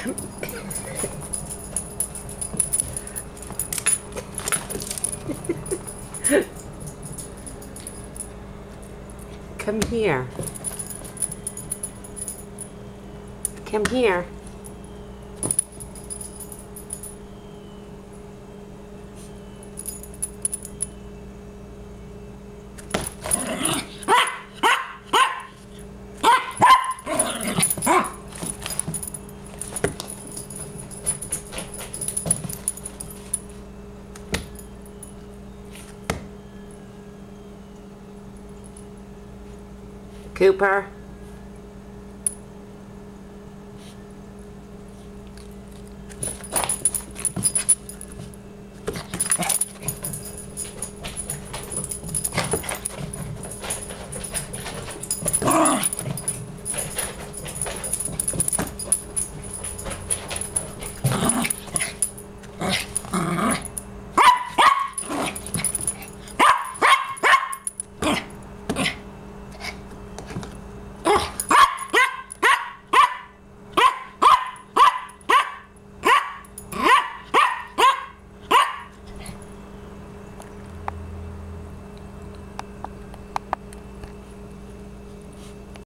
Come. Come here. Come here. Cooper.